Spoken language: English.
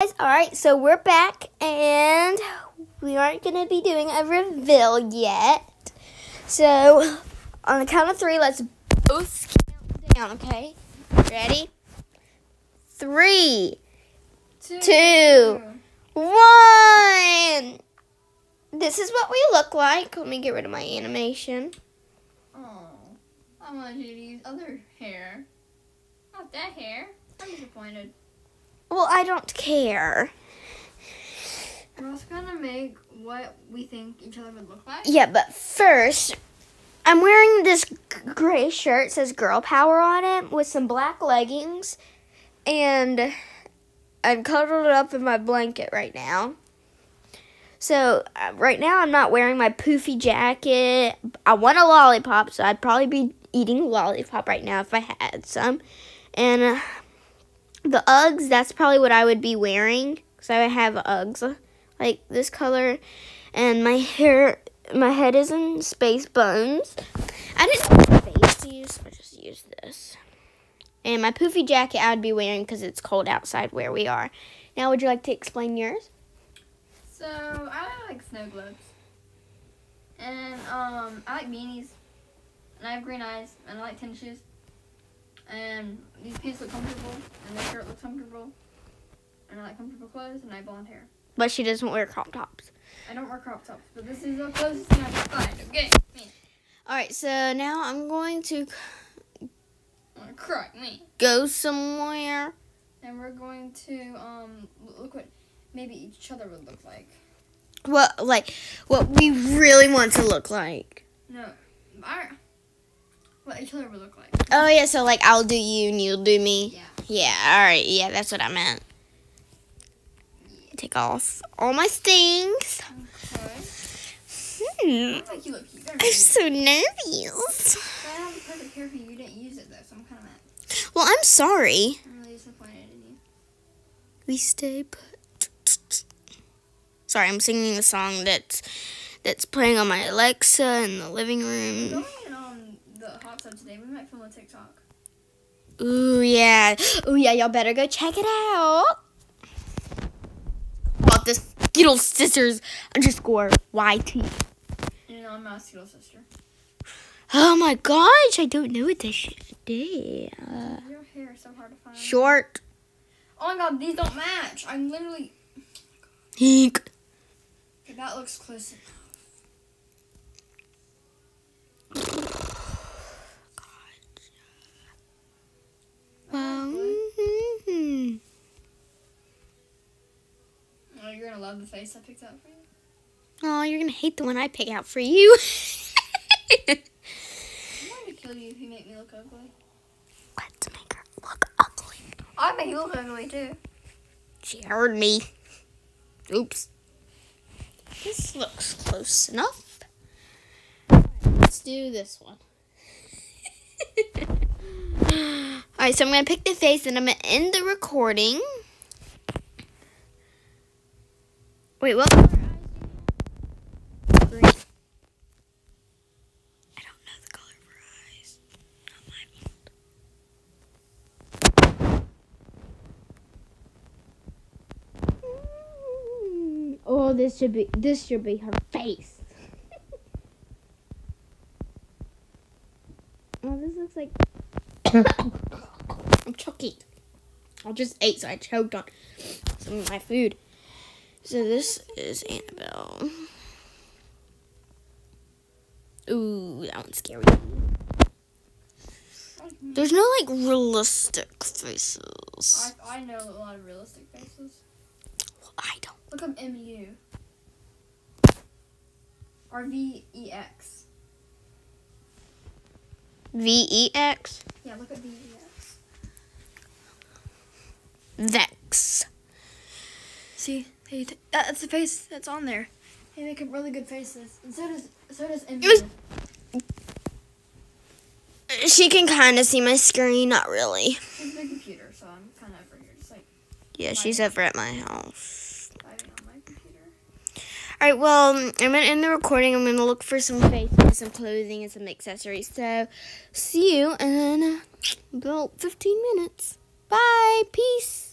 guys. All right, so we're back, and we aren't gonna be doing a reveal yet. So, on the count of three, let's both count down. Okay, ready? Three, Two. Two. one. This is what we look like. Let me get rid of my animation. Oh, I wanted you to use other hair. Not that hair. I'm disappointed. Well, I don't care. We're also gonna make what we think each other would look like. Yeah, but first, I'm wearing this g- gray shirt. Says Girl Power on it with some black leggings. And I'm cuddled up in my blanket right now. So, uh, right now, I'm not wearing my poofy jacket. I want a lollipop, so I'd probably be eating lollipop right now if I had some. And uh, the Uggs, that's probably what I would be wearing. Because I would have Uggs like this color. And my hair, my head is in space buns. I didn't to use, I just used this. And my poofy jacket I would be wearing because it's cold outside where we are. Now, would you like to explain yours? So I like snow globes, and um, I like beanies, and I have green eyes, and I like tennis shoes, and these pants look comfortable, and this shirt looks comfortable, and I like comfortable clothes, and I have blonde hair. But she doesn't wear crop tops. I don't wear crop tops, but this is the closest thing I can find. Okay, man, All right, so now I'm going to I'm gonna cry, me. go somewhere. And we're going to um look what maybe each other would look like. What, like, what we really want to look like. No, I, what each other would look like. Oh yeah, so like I'll do you and you'll do me. Yeah. Yeah, all right. Yeah, that's what I meant. Take off all my things. Okay. Hmm. Like you look cute. I'm so nervous. I have the perfect hair for you. You didn't use it though, so I'm kind of mad. Well, I'm sorry. I'm really disappointed in you. We stay put. Sorry, I'm singing the song that's that's playing on my Alexa in the living room. going in on the hot tub today. We might film a TikTok. Ooh yeah. Ooh yeah. Y'all better go check it out. About the Skittle Sisters underscore YT. And I'm my Skittle sister. Oh my gosh, I don't know what this should be. Uh, Your hair is so hard to find. short. Oh my god, these don't match. I'm literally. Pink. Okay, that looks close enough. Um, Oh, you're gonna love the face I picked out for you. oh, you're gonna hate the one I pick out for you. I'm going to kill you if you make me look ugly. Let's make her look ugly. I make you look ugly too. She heard me. Oops. This looks close enough. Let's do this one. Alright, so I'm going to pick the face and I'm going to end the recording. Wait, what? color eyes do you have? Green. I don't know the color of her eyes. Not my fault. Oh, this should be this should be her face. oh, this looks like I'm choking. I just ate, so I choked on some of my food. So this is Annabelle. Ooh, that one's scary. There's no like realistic faces. I, I know a lot of realistic faces. Well, I don't. Look up MU. Or V E X. V E X Yeah, look at V E X. Vex. See, they, uh, that's the face that's on there. They make up really good faces, and so does so does was- She can kind of see my screen, not really. It's big computer, so I'm kind of over here, just like Yeah, she's over at my house. diving on my computer. All right, well, I'm gonna end the recording. I'm gonna look for some faces, some clothing, and some accessories. So, see you in about 15 minutes. Bye. Peace.